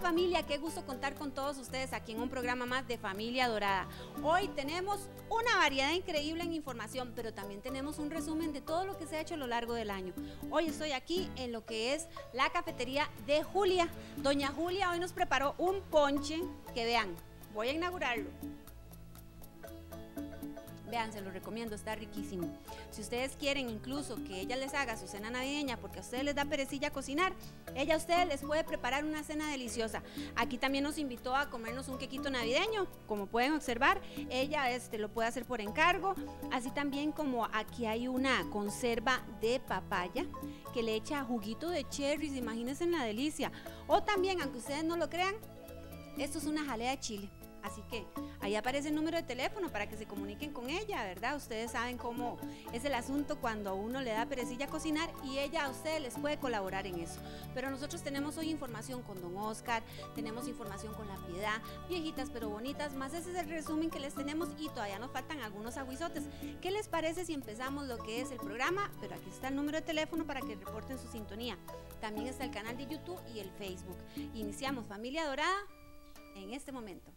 familia, qué gusto contar con todos ustedes aquí en un programa más de Familia Dorada. Hoy tenemos una variedad increíble en información, pero también tenemos un resumen de todo lo que se ha hecho a lo largo del año. Hoy estoy aquí en lo que es la cafetería de Julia. Doña Julia hoy nos preparó un ponche que vean, voy a inaugurarlo. Vean, se lo recomiendo, está riquísimo. Si ustedes quieren incluso que ella les haga su cena navideña porque a ustedes les da perecilla cocinar, ella a ustedes les puede preparar una cena deliciosa. Aquí también nos invitó a comernos un quequito navideño, como pueden observar, ella este, lo puede hacer por encargo, así también como aquí hay una conserva de papaya que le echa juguito de cherries, imagínense en la delicia. O también, aunque ustedes no lo crean, esto es una jalea de chile. Así que ahí aparece el número de teléfono para que se comuniquen con ella, ¿verdad? Ustedes saben cómo es el asunto cuando a uno le da perecilla cocinar y ella a ustedes les puede colaborar en eso. Pero nosotros tenemos hoy información con don Oscar, tenemos información con la piedad, viejitas pero bonitas, más ese es el resumen que les tenemos y todavía nos faltan algunos aguizotes. ¿Qué les parece si empezamos lo que es el programa? Pero aquí está el número de teléfono para que reporten su sintonía. También está el canal de YouTube y el Facebook. Iniciamos Familia Dorada en este momento.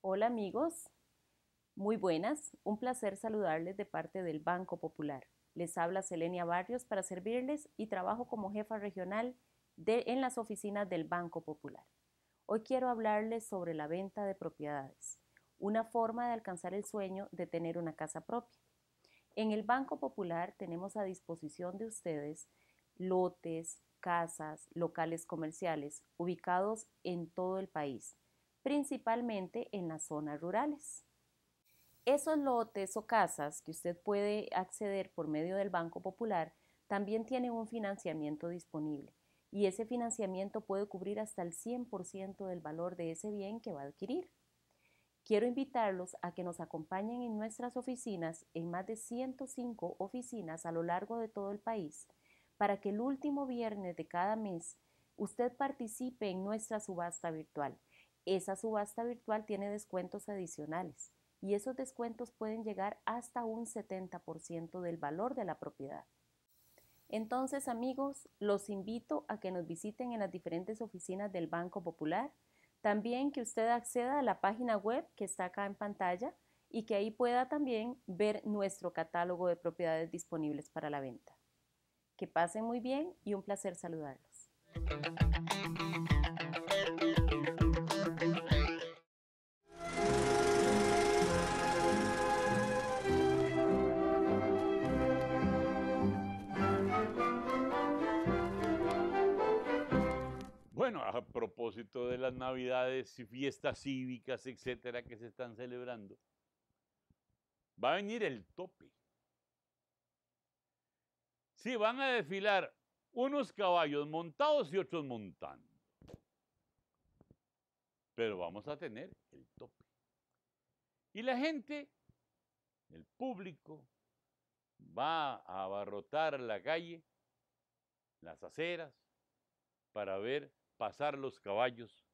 Hola amigos, muy buenas, un placer saludarles de parte del Banco Popular. Les habla Selenia Barrios para servirles y trabajo como jefa regional en las oficinas del Banco Popular. Hoy quiero hablarles sobre la venta de propiedades, una forma de alcanzar el sueño de tener una casa propia. En el Banco Popular tenemos a disposición de ustedes lotes, casas, locales comerciales ubicados en todo el país, principalmente en las zonas rurales. Esos lotes o casas que usted puede acceder por medio del Banco Popular también tienen un financiamiento disponible y ese financiamiento puede cubrir hasta el 100% del valor de ese bien que va a adquirir. Quiero invitarlos a que nos acompañen en nuestras oficinas, en más de 105 oficinas a lo largo de todo el país, para que el último viernes de cada mes usted participe en nuestra subasta virtual. Esa subasta virtual tiene descuentos adicionales y esos descuentos pueden llegar hasta un 70% del valor de la propiedad. Entonces amigos, los invito a que nos visiten en las diferentes oficinas del Banco Popular, también que usted acceda a la página web que está acá en pantalla y que ahí pueda también ver nuestro catálogo de propiedades disponibles para la venta. Que pasen muy bien y un placer saludarlos. Bueno, a propósito de las navidades y fiestas cívicas, etcétera, que se están celebrando, va a venir el tope. Sí, van a desfilar unos caballos montados y otros montando. Pero vamos a tener el tope. Y la gente, el público, va a abarrotar la calle, las aceras, para ver pasar los caballos.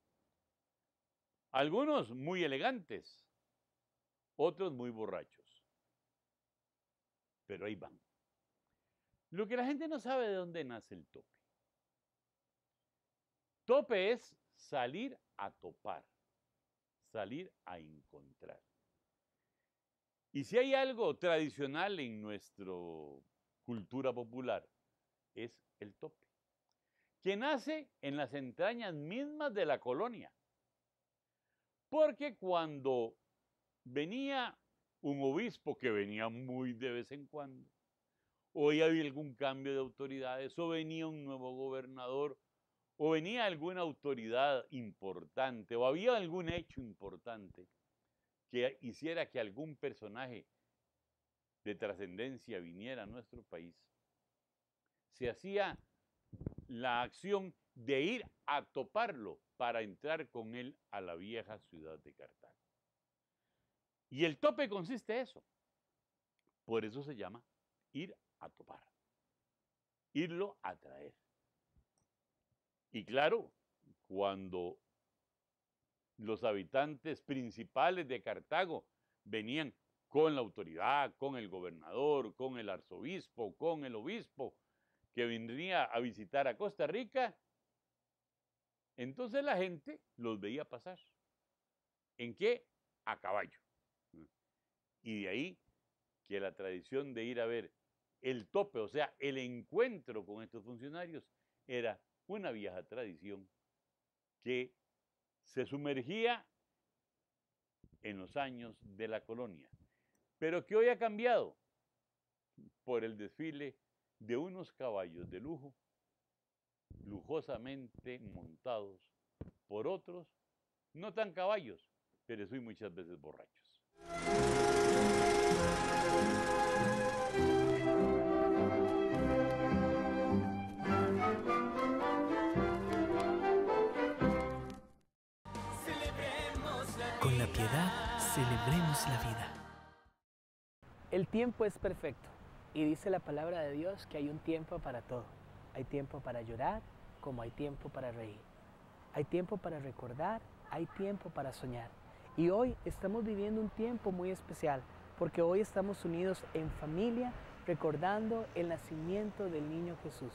Algunos muy elegantes, otros muy borrachos. Pero ahí van. Lo que la gente no sabe de dónde nace el tope. Tope es salir a topar, salir a encontrar. Y si hay algo tradicional en nuestra cultura popular, es el tope, que nace en las entrañas mismas de la colonia. Porque cuando venía un obispo que venía muy de vez en cuando, hoy había algún cambio de autoridades, o venía un nuevo gobernador, o venía alguna autoridad importante, o había algún hecho importante que hiciera que algún personaje de trascendencia viniera a nuestro país, se hacía la acción de ir a toparlo para entrar con él a la vieja ciudad de Cartago. Y el tope consiste en eso. Por eso se llama ir a topar, irlo a traer. Y claro, cuando los habitantes principales de Cartago venían con la autoridad, con el gobernador, con el arzobispo, con el obispo, que vendría a visitar a Costa Rica, entonces la gente los veía pasar. ¿En qué? A caballo. Y de ahí que la tradición de ir a ver el tope, o sea, el encuentro con estos funcionarios, era una vieja tradición que se sumergía en los años de la colonia, pero que hoy ha cambiado por el desfile de unos caballos de lujo, lujosamente montados por otros, no tan caballos, pero soy muchas veces borrachos. Piedad celebremos la vida. El tiempo es perfecto y dice la palabra de Dios que hay un tiempo para todo. Hay tiempo para llorar como hay tiempo para reír. Hay tiempo para recordar, hay tiempo para soñar. Y hoy estamos viviendo un tiempo muy especial porque hoy estamos unidos en familia recordando el nacimiento del niño Jesús.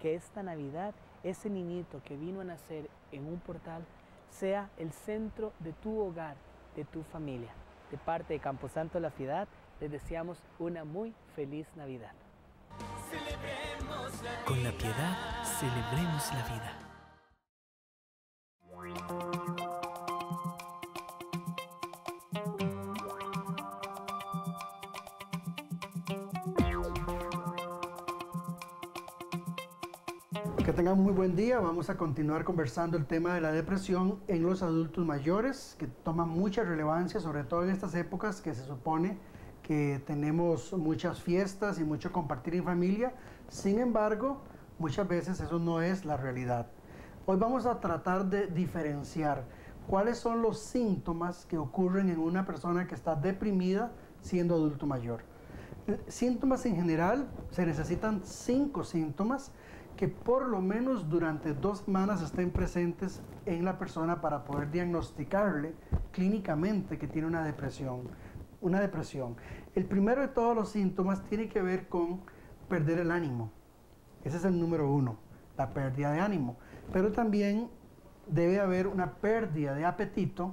Que esta Navidad, ese niñito que vino a nacer en un portal, sea el centro de tu hogar, de tu familia. De parte de Camposanto La Fiedad, les deseamos una muy feliz Navidad. Con la piedad celebremos la vida. Que tengan muy buen día. Vamos a continuar conversando el tema de la depresión en los adultos mayores, que toma mucha relevancia, sobre todo en estas épocas que se supone que tenemos muchas fiestas y mucho compartir en familia. Sin embargo, muchas veces eso no es la realidad. Hoy vamos a tratar de diferenciar cuáles son los síntomas que ocurren en una persona que está deprimida siendo adulto mayor. Síntomas en general, se necesitan cinco síntomas que por lo menos durante dos semanas estén presentes en la persona para poder diagnosticarle clínicamente que tiene una depresión. Una depresión. El primero de todos los síntomas tiene que ver con perder el ánimo. Ese es el número uno, la pérdida de ánimo. Pero también debe haber una pérdida de apetito,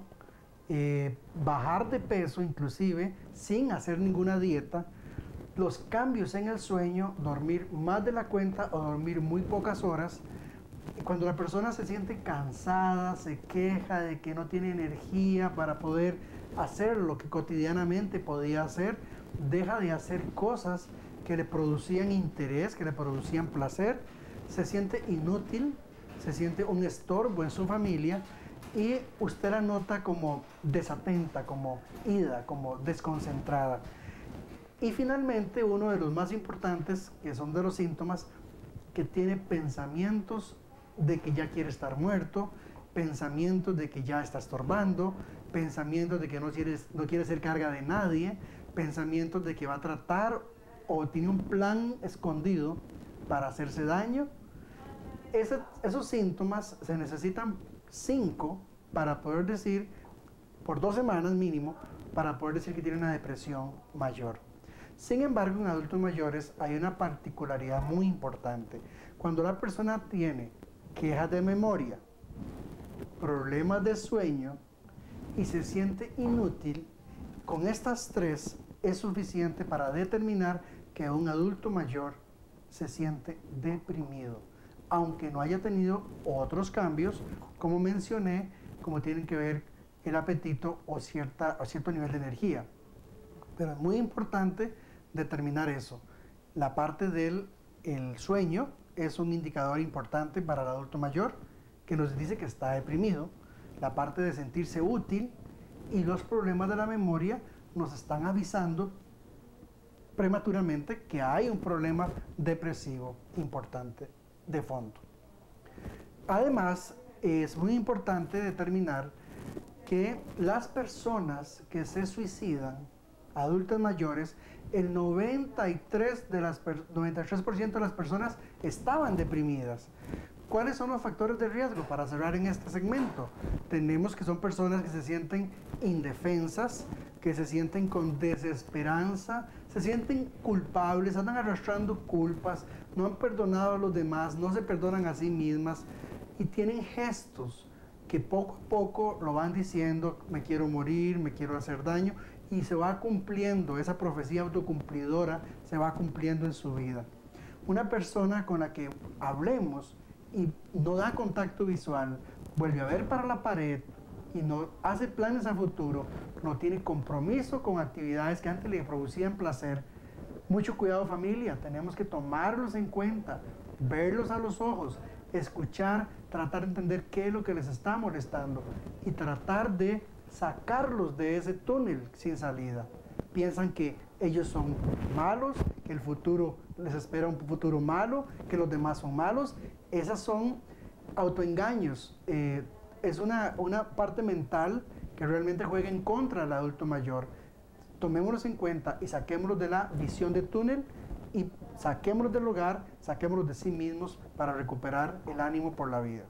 eh, bajar de peso inclusive sin hacer ninguna dieta, los cambios en el sueño, dormir más de la cuenta o dormir muy pocas horas. Cuando la persona se siente cansada, se queja de que no tiene energía para poder hacer lo que cotidianamente podía hacer, deja de hacer cosas que le producían interés, que le producían placer, se siente inútil, se siente un estorbo en su familia y usted la nota como desatenta, como ida, como desconcentrada. Y finalmente, uno de los más importantes, que son de los síntomas, que tiene pensamientos de que ya quiere estar muerto, pensamientos de que ya está estorbando, pensamientos de que no quiere, no quiere ser carga de nadie, pensamientos de que va a tratar o tiene un plan escondido para hacerse daño. esos síntomas se necesitan cinco para poder decir, por dos semanas mínimo, para poder decir que tiene una depresión mayor. Sin embargo, en adultos mayores hay una particularidad muy importante. Cuando la persona tiene quejas de memoria, problemas de sueño y se siente inútil, con estas tres es suficiente para determinar que un adulto mayor se siente deprimido, aunque no haya tenido otros cambios, como mencioné, como tienen que ver el apetito o, cierta, o cierto nivel de energía. Pero es muy importante determinar eso. La parte del el sueño es un indicador importante para el adulto mayor que nos dice que está deprimido. La parte de sentirse útil y los problemas de la memoria nos están avisando prematuramente que hay un problema depresivo importante de fondo. Además, es muy importante determinar que las personas que se suicidan, adultos mayores, el 93%, de las, 93 de las personas estaban deprimidas. ¿Cuáles son los factores de riesgo para cerrar en este segmento? Tenemos que son personas que se sienten indefensas, que se sienten con desesperanza, se sienten culpables, andan arrastrando culpas, no han perdonado a los demás, no se perdonan a sí mismas y tienen gestos que poco a poco lo van diciendo, me quiero morir, me quiero hacer daño, y se va cumpliendo, esa profecía autocumplidora se va cumpliendo en su vida. Una persona con la que hablemos y no da contacto visual, vuelve a ver para la pared y no hace planes a futuro, no tiene compromiso con actividades que antes le producían placer. Mucho cuidado familia, tenemos que tomarlos en cuenta, verlos a los ojos, escuchar, tratar de entender qué es lo que les está molestando y tratar de sacarlos de ese túnel sin salida. Piensan que ellos son malos, que el futuro les espera un futuro malo, que los demás son malos. Esas son autoengaños. Eh, es una, una parte mental que realmente juega en contra del adulto mayor. Tomémoslos en cuenta y saquémoslos de la visión de túnel y saquémoslos del hogar, saquémoslos de sí mismos para recuperar el ánimo por la vida.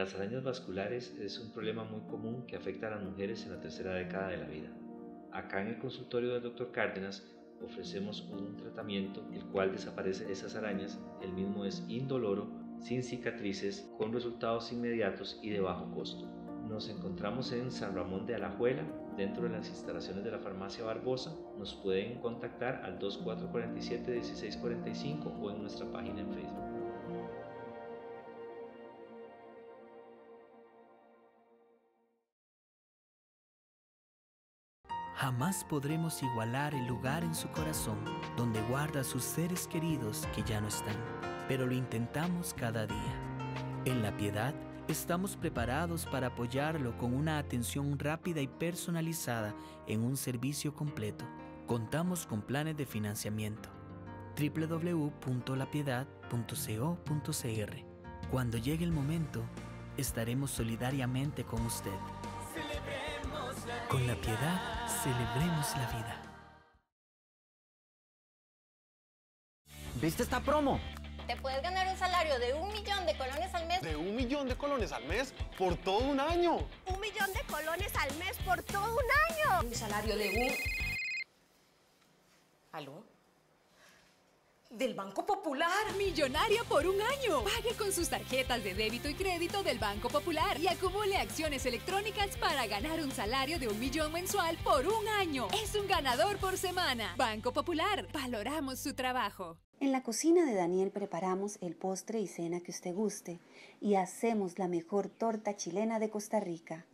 Las arañas vasculares es un problema muy común que afecta a las mujeres en la tercera década de la vida. Acá en el consultorio del Dr. Cárdenas ofrecemos un tratamiento el cual desaparece esas arañas. El mismo es indoloro, sin cicatrices, con resultados inmediatos y de bajo costo. Nos encontramos en San Ramón de Alajuela, dentro de las instalaciones de la farmacia Barbosa. Nos pueden contactar al 2447-1645 o en nuestra página en Facebook. Jamás podremos igualar el lugar en su corazón donde guarda a sus seres queridos que ya no están, pero lo intentamos cada día. En la piedad estamos preparados para apoyarlo con una atención rápida y personalizada en un servicio completo. Contamos con planes de financiamiento www.lapiedad.co.cr. Cuando llegue el momento, estaremos solidariamente con usted. Con la piedad, celebremos la vida. ¿Viste esta promo? Te puedes ganar un salario de un millón de colones al mes. ¿De un millón de colones al mes por todo un año? Un millón de colones al mes por todo un año. Un salario de un... ¿Aló? Del Banco Popular. Millonaria por un año. Pague con sus tarjetas de débito y crédito del Banco Popular y acumule acciones electrónicas para ganar un salario de un millón mensual por un año. Es un ganador por semana. Banco Popular. Valoramos su trabajo. En la cocina de Daniel preparamos el postre y cena que usted guste y hacemos la mejor torta chilena de Costa Rica.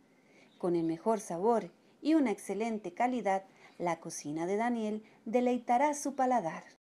Con el mejor sabor y una excelente calidad, la cocina de Daniel deleitará su paladar.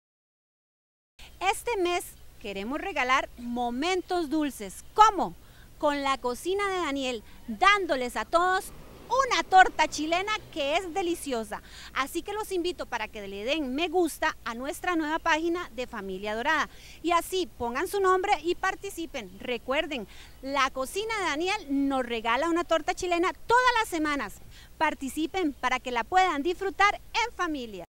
Este mes queremos regalar momentos dulces. ¿Cómo? Con la cocina de Daniel, dándoles a todos una torta chilena que es deliciosa. Así que los invito para que le den me gusta a nuestra nueva página de Familia Dorada. Y así pongan su nombre y participen. Recuerden, la cocina de Daniel nos regala una torta chilena todas las semanas. Participen para que la puedan disfrutar en familia.